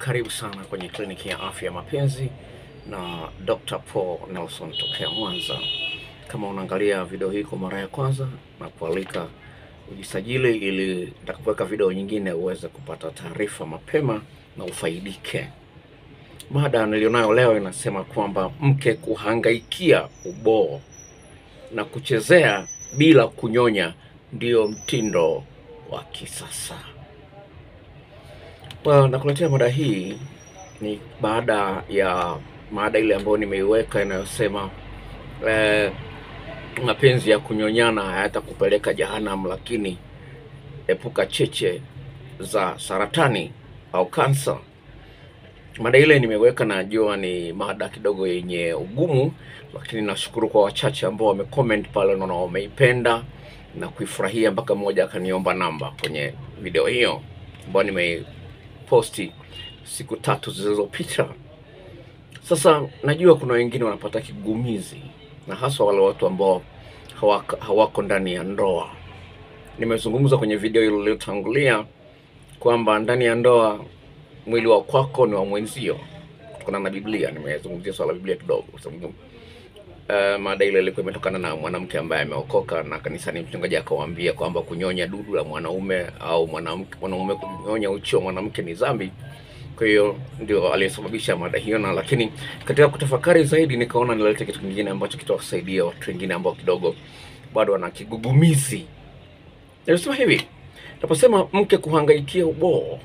Karibu sana kwenye kliniki ya afya ya mapenzi na Dr. Paul Nelson tokea Mwanza. Kama unaangalia video hii kwa mara ya kwanza, na kualika ujisajili ili nitakapoweka video nyingine uweze kupata taarifa mapema na ufaidike. Mada nilionayo leo inasema kwamba mke kuhangaikia uboo na kuchezea bila kunyonya ndio mtindo wa kisasa. Well, nakuletea mada hii ni baada ya mada ile ambayo nimeiweka inayosema eh, mapenzi ya kunyonyana hayatakupeleka jehanamu, lakini epuka cheche za saratani au kansa. Mada ile nimeweka, najua ni mada kidogo yenye ugumu, lakini nashukuru kwa wachache ambao wamecomment pale, naona wameipenda na kuifurahia, mpaka mmoja akaniomba namba kwenye video hiyo ambayo nimeiposti siku tatu zilizopita. Sasa najua kuna wengine wanapata kigumizi, na haswa wale watu ambao hawako, hawako ndani ya ndoa. Nimezungumza kwenye video iliyotangulia kwamba ndani ya ndoa mwili wa kwako ni wa mwenzio, kutokana na Biblia. Nimezungumzia swala la Biblia kidogo, uh, mada ile ilikuwa imetokana na mwanamke ambaye ameokoka na kanisani, mchungaji akawaambia kwamba kunyonya dudu la mwanaume au mwanamke mwanaume kunyonya uchi wa mwanamke ni dhambi. Kwa hiyo ndio aliyesababisha mada hiyo, na lakini katika kutafakari zaidi nikaona nilete kitu kingine ambacho kitawasaidia watu wengine ambao kidogo bado wana kigugumizi. Nilisema hivi, naposema mke kuhangaikia uboo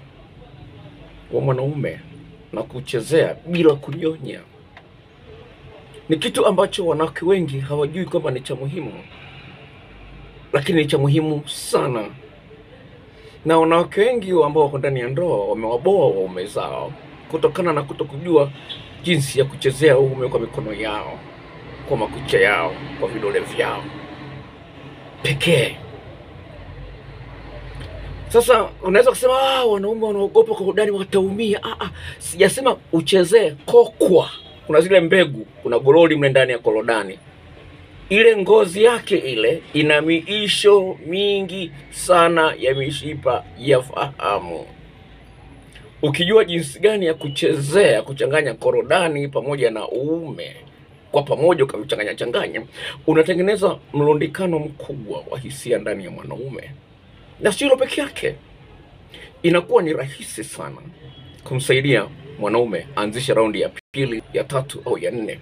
wa mwanaume na kuchezea bila kunyonya ni kitu ambacho wanawake wengi hawajui kwamba ni cha muhimu, lakini ni cha muhimu sana, na wanawake wengi ambao wako ndani ya ndoa wamewaboa waume zao kutokana na kutokujua jinsi ya kuchezea uume kwa mikono yao, kwa makucha yao, kwa vidole vyao pekee. Sasa unaweza kusema ah, wanaume wanaogopa kwa udani wataumia. Ah, ah, sijasema uchezee kokwa. Kuna zile mbegu, kuna gololi mle ndani ya korodani. Ile ngozi yake ile ina miisho mingi sana ya mishipa ya fahamu. Ukijua jinsi gani ya kuchezea, kuchanganya korodani pamoja na uume kwa pamoja, ukavichanganya changanya, unatengeneza mlundikano mkubwa wa hisia ndani ya mwanaume na sio peke yake, inakuwa ni rahisi sana kumsaidia mwanaume aanzishe raundi ya pili, ya tatu au ya nne.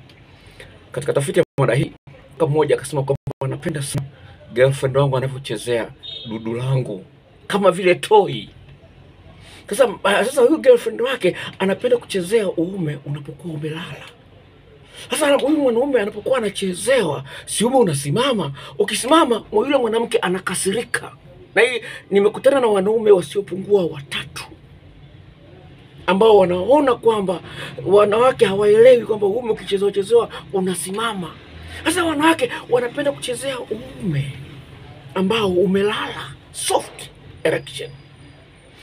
Katika tafiti ya mada hii, kama mmoja akasema kwamba anapenda sana girlfriend wangu anavyochezea dudu langu kama vile toi. Sasa uh, sasa huyu girlfriend wake anapenda kuchezea uume unapokuwa umelala. Sasa huyu mwanaume anapokuwa anachezewa, si uume unasimama. Ukisimama, yule mwanamke anakasirika na hii nimekutana na wanaume wasiopungua watatu ambao wanaona kwamba wanawake hawaelewi kwamba uume ukichezewa chezewa unasimama. Sasa wanawake wanapenda kuchezea uume ambao umelala, soft erection.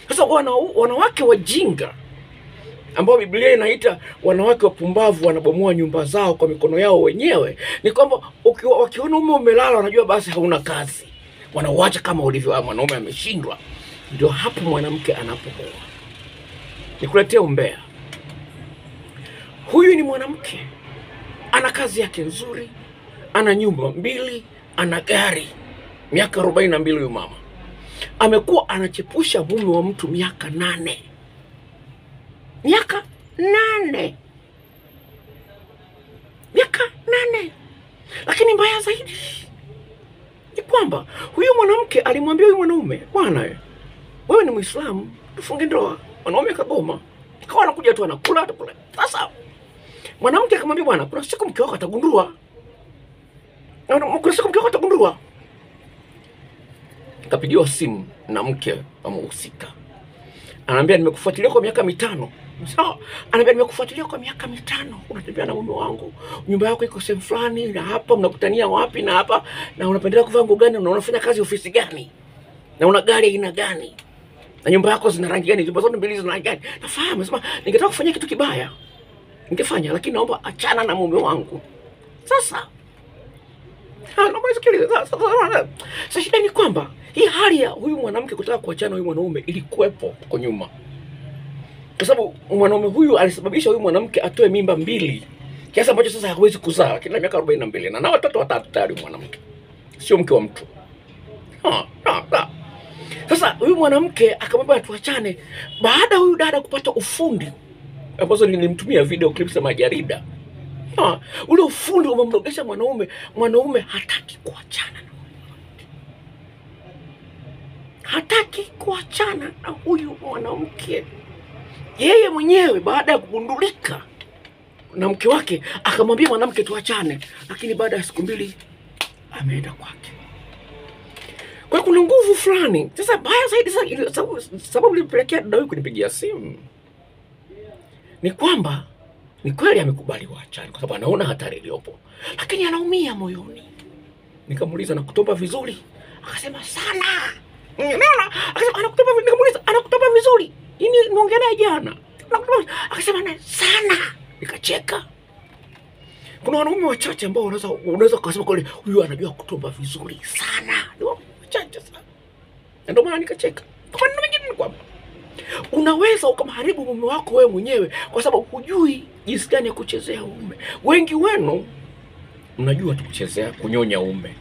Sasa wana, wanawake wajinga ambao Biblia inaita wanawake wapumbavu wanabomoa nyumba zao kwa mikono yao wenyewe, ni kwamba wakiona ume umelala, wanajua basi hauna kazi wanauacha kama ulivyo. Mwanaume ameshindwa, ndio hapo mwanamke anapooa. Nikuletea umbea, huyu ni mwanamke ana kazi yake nzuri, ana nyumba mbili, ana gari, miaka arobaini na mbili. Huyu mama amekuwa anachepusha mume wa mtu miaka nane, miaka nane, miaka nane. Lakini mbaya zaidi ni kwamba huyu mwanamke alimwambia huyu mwanaume, bwana wewe ni Mwislamu, tufunge ndoa. Mwanaume kagoma, kawa anakuja tu anakula atakula. Sasa mwanamke akamwambia, bwana, kuna siku mke wako atagundua, kuna siku mke wako atagundua. Kapigiwa simu na mke wa mhusika, anaambia nimekufuatilia kwa miaka mitano. So, anaambia nimekufuatilia kwa miaka mitano, unatembea na mume wangu, nyumba yako iko sehemu fulani na hapa, mnakutania wapi na hapa, na unapendelea kuvaa nguo gani, na unafanya kazi ofisi gani, na una gari aina gani, na nyumba yako zina rangi gani, nyumba zote mbili zina rangi gani. Nafahamu, sema ningetaka kufanya kitu kibaya. Ningefanya, lakini naomba achana na mume wangu. Sasa. Naomba nisikilize. Sasa shida ni kwamba hii hali ya huyu mwanamke kutaka kuachana huyu mwanaume ilikuwepo huko nyuma. Kwa sababu mwanaume huyu alisababisha huyu mwanamke atoe mimba mbili. Kiasi ambacho sasa hawezi kuzaa kina miaka arobaini na mbili. Na na watoto watatu tayari mwanamke. Sio mke wa mtu. Ha. Sasa huyu mwanamke akamwambia tuachane, baada huyu dada kupata ufundi ambazo nilimtumia video clips za majarida. Ha, ule ufundi umemnogesha mwanaume, mwanaume hataki kuachana na hataki kuachana na huyu mwanamke. Yeye mwenyewe baada ya kugundulika na mke wake akamwambia mwanamke tuachane, lakini baada ya siku mbili ameenda kwake. Kwa kuna nguvu fulani. Sasa baya zaidi sasa, sababu, ilipelekea dada huyu kunipigia simu ni kwamba ni kweli amekubali waachane kwa sababu anaona hatari iliyopo, lakini anaumia moyoni. Nikamuuliza nakutomba vizuri, akasema sana. Unaona? Akasema anakutopa vizuri, nikamuuliza anakutopa vizuri. Ini niongea naye jana. Akasema na sana. Nikacheka. Kuna wanaume wachache ambao unaweza unaweza kusema kweli huyu anajua kutopa vizuri sana. Ni wachache sana. Na ndio maana nikacheka. Kwa nini mengine ni kwamba unaweza ukamharibu mume wako wewe mwenyewe kwa sababu hujui jinsi gani ya kuchezea ume Wengi wenu mnajua tu kuchezea kunyonya ume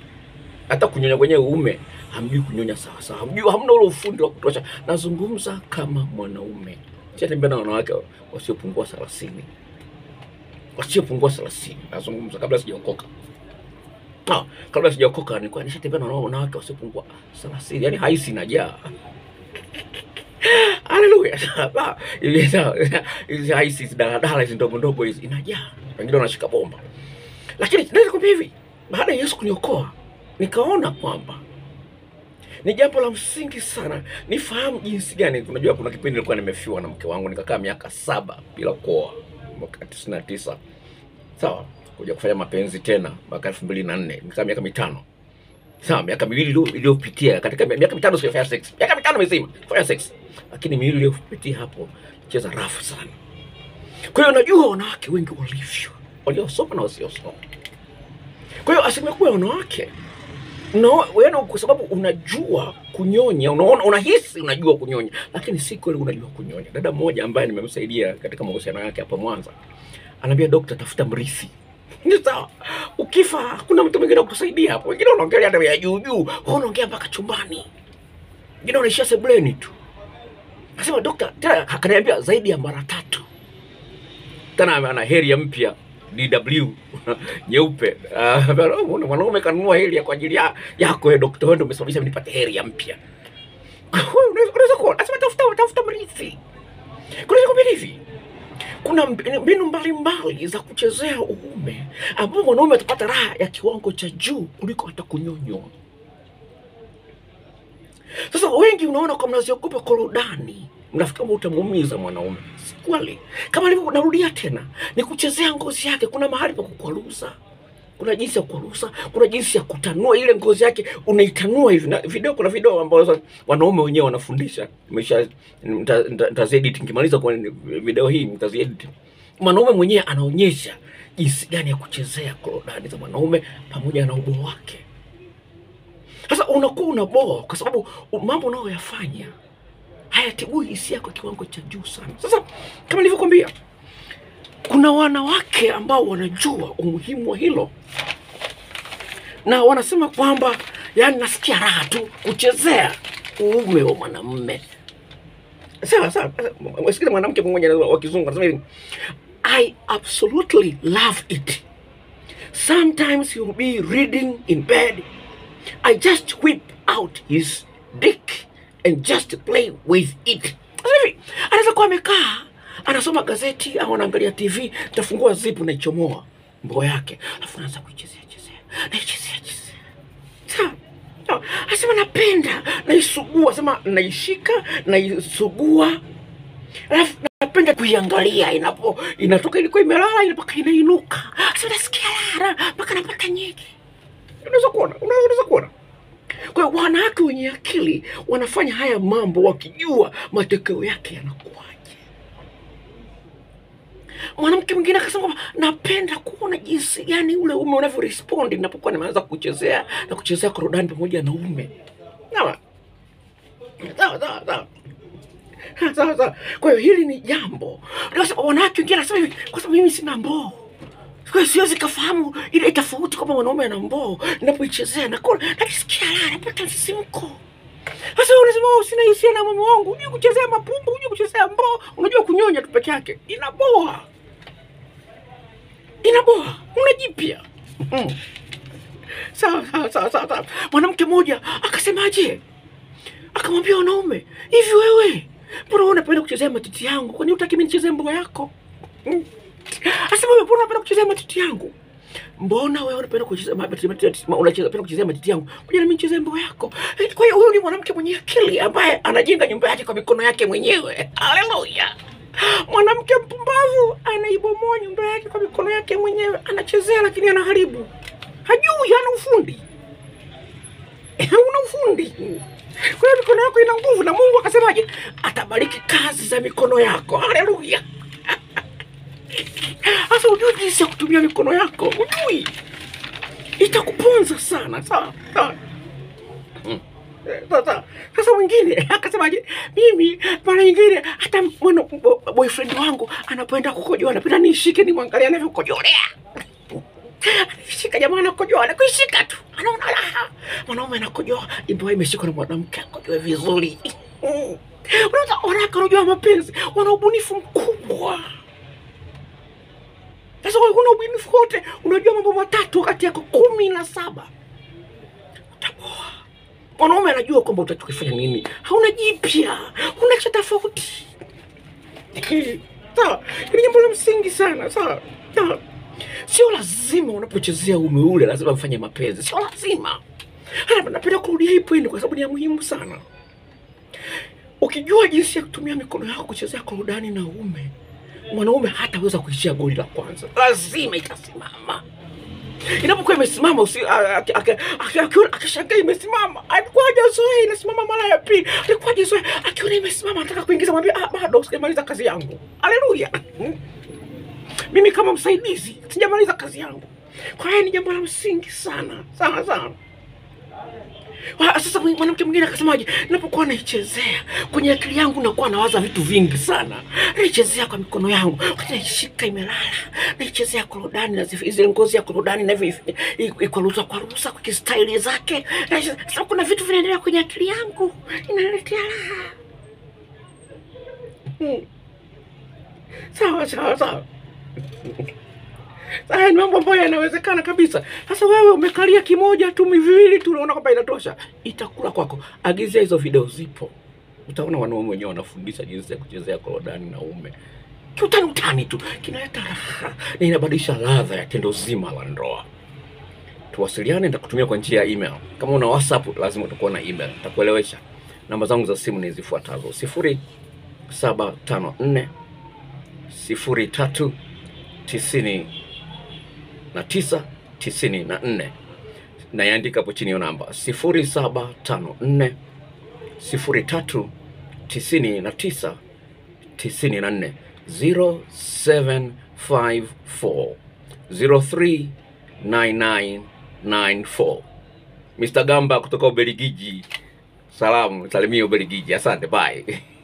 hata kunyonya kwenye ume hamjui kunyonya sawa sawa, hamjui, hamna ule ufundi wa kutosha. Nazungumza kama mwanaume, shatembea na wanawake wasiopungua thelathini, wasiopungua thelathini. Nazungumza kabla sijaokoka. Ah, kabla sijaokoka nilikuwa nishatembea na wanawake wasiopungua thelathini, yani haisi najaa Haleluya. Hizi haisi daladala hizi ndogo ndogo hizi. Inajaa. Wengine wanashika bomba. Lakini naweza kwambia hivi, baada ya Yesu kuniokoa, nikaona kwamba ni jambo la msingi sana. Nifahamu jinsi gani. Unajua, kuna kipindi nilikuwa nimefiwa na mke wangu, nikakaa miaka saba bila kuoa, mwaka tisini na tisa. Sawa, kuja kufanya mapenzi tena mwaka elfu mbili na nne nikaa miaka mitano sawa, miaka miwili iliyo- iliyopitia katika miaka mitano sijafanya sex, miaka mitano mizima fanya sex, lakini miwili iliyopitia hapo cheza rafu sana. Kwa hiyo najua wanawake wengi walivyo, waliosoma na wasiosoma. Kwa hiyo asilimia kubwa ya wanawake no, wewe kwa sababu unajua kunyonya, unaona, unahisi unajua kunyonya, lakini si kweli unajua kunyonya. Dada mmoja ambaye nimemsaidia katika mahusiano yake hapa Mwanza anambia, dokta, tafuta mrithi. Ni sawa, ukifa hakuna mtu mwingine akusaidia hapo. Wengine wanaongea hata ya juu juu, wao wanaongea mpaka chumbani, wengine wanaishia sebuleni tu. Akasema dokta, tena akaniambia zaidi ya mara tatu tena ana heri ya mpya DW nyeupe. Mbona mwanaume kanunua heri kwa ajili ya yako ya dokta, wewe ndio umesababisha nipate heri ya mpya. Unaweza kuona, asema tafuta tafuta mrithi. Kuna kwambia hivi, kuna mbinu mbalimbali za kuchezea uume ambapo mwanaume atapata raha ya kiwango cha juu kuliko hata kunyonywa. Sasa wengi unaona kwa mnaziogopa korodani, mnafikiri kwamba utamuumiza mwanaume. Si kweli. Kama alivyo, narudia tena, ni kuchezea ngozi yake. Kuna mahali pa kukwaruza, kuna jinsi ya kurusa, kuna jinsi ya kutanua ile ngozi yake, unaitanua hivi. Na video, kuna video ambazo wanaume wenyewe wanafundisha. Nimesha nita- nita- nitaziedit, nikimaliza kwa video hii nitaziedit. Mwanaume mwenyewe anaonyesha jinsi gani ya kuchezea korodani za mwanaume pamoja na uboo wake. Sasa unakuwa unaboa kwa sababu mambo unayoyafanya hayatibui hisia kwa kiwango cha juu sana. Sasa kama nilivyokuambia, kuna wanawake ambao wanajua umuhimu wa hilo na wanasema kwamba yani, nasikia raha tu kuchezea uume wa mwanamume. Sawa sawa, sikiza mwanamke mmoja wa kizungu anasema hivi, I absolutely love it. Sometimes you'll be reading in bed I just whip out his dick and just play with it. Anaweza kuwa amekaa anasoma gazeti au anaangalia TV, tafungua zipu naichomoa mboo yake, alafu anaanza kuichezea chezea, naichezea chezea. Asema napenda, naisugua, sema naishika, naisugua, alafu napenda kuiangalia inapo inatoka, ilikuwa imelala mpaka inainuka, asema nasikia lara mpaka napata nyingi. Unaweza kuona, unaweza kuona. Kwa wanawake wenye akili wanafanya haya mambo wakijua matokeo yake yanakuwaje. Mwanamke mwingine akasema kwamba napenda kuona jinsi gani ule ume unavyo respond ninapokuwa nimeanza kuchezea na kuchezea korodani pamoja na ume. Sawa sawa sawa sawa. Sawa. Kwa hiyo hili ni jambo. Wanawake wengine anasema hivi, kwa sababu mimi sina mboo. Siwezi kafahamu ile tofauti kwamba mwanaume ana mboo. Ninapoichezea nakuwa najisikia raha, napata msisimko. Sasa unasema wewe usina hisia na mume wangu, unajua kuchezea mapumbu, unajua kuchezea mboo, unajua kunyonya tu peke yake. Inaboa. Inaboa. Unajipia. Sawa sawa sawa sawa. sawa. Mwanamke mmoja akasemaje? Akamwambia wanaume, hivi wewe mbona wewe unapenda kuchezea matiti yangu? Kwani hutaki mimi nichezee mbo yako? Mm. Asema wewe mbona unapenda kuchezea matiti yangu? Mbona wewe unapenda kucheza unacheza penda kuchezea matiti yangu? Ngoja nami mimi nichezee mbwa yako. Eh, Kwa hiyo huyu ni mwanamke mwenye akili ambaye anajenga nyumba yake kwa mikono yake mwenyewe. Haleluya. Mwanamke mpumbavu anaibomoa nyumba yake kwa mikono yake mwenyewe, anachezea lakini anaharibu. Hajui, hana ufundi. Hauna ufundi. Kwa hiyo mikono yako ina nguvu, na Mungu akasemaje? Atabariki kazi za mikono yako. Haleluya! Sasa ujui jinsi ya kutumia mikono yako, ujui, itakuponza sana. Sawa sawa. Mm. Eh, Sasa sasa mwingine akasemaje? Mimi mara nyingine hata mwana boyfriend wangu anapoenda kukojoa napenda nishike nimwangalie anavyokojolea shika jamaa anakojoa anakuishika tu anaona raha mwanaume anakojoa ndoa imeshikwa na mwanamke akojoe vizuri unaona wanawake wanajua mapenzi wana ubunifu mkubwa sasa huna ubunifu wote. Unajua mambo matatu kati yako kumi na saba. Utaboa. Mwanaume anajua kwamba utakifanya nini. Hauna jipya. Huna cha tofauti. Sawa. Ni jambo la msingi sana sawa. Sawa. Sio lazima unapochezea ume ule lazima mfanye mapenzi. Sio lazima. Hata napenda kurudia hii point kwa sababu ni ya muhimu sana. Ukijua jinsi ya kutumia mikono yako kuchezea korodani na ume mwanaume hataweza kuishia goli la kwanza. Lazima itasimama. Inapokuwa imesimama akishangaa imesimama alikuwa hajazoea inasimama mara ya pili. Alikuwa hajazoea akiona imesimama anataka kuingiza mwambia ah, bado sijamaliza kazi yangu. Haleluya. Mimi kama msaidizi sijamaliza kazi yangu. Kwa hiyo ni jambo la msingi sana sana sana sasa mwanamke mwingine akasemaje? Napokuwa naichezea kwenye akili yangu nakuwa nawaza vitu vingi sana. Naichezea kwa mikono yangu wakati naishika imelala naichezea korodani na zile ngozi ya korodani na hivi iko kwaruza kwa kistaili zake. Sasa kuna vitu vinaendelea kwenye akili yangu inaletea raha. Hmm. sawa sawa sawa Haya ni mambo ambayo yanawezekana kabisa. Sasa wewe umekalia kimoja tu miviwili tu, unaona kwamba inatosha, itakula kwako. Agizia hizo video, zipo, utaona wanaume wenyewe wanafundisha jinsi ya kuchezea korodani na ume kiutani utani tu, kinaleta raha na inabadilisha ladha ya tendo zima la ndoa. Tuwasiliane, nitakutumia kwa njia ya email. Kama una WhatsApp lazima utakuwa na email, nitakuelewesha. Namba zangu za simu ni zifuatazo: sifuri saba tano nne sifuri tatu tisini na tisa tisini na nne naiandika hapo chini hiyo namba sifuri saba tano nne sifuri tatu tisini na tisa tisini na nne zero seven five four zero three nine nine nine four Mr. Gamba kutoka Ubelgiji. Salamu, salimia Ubelgiji. Asante, bye.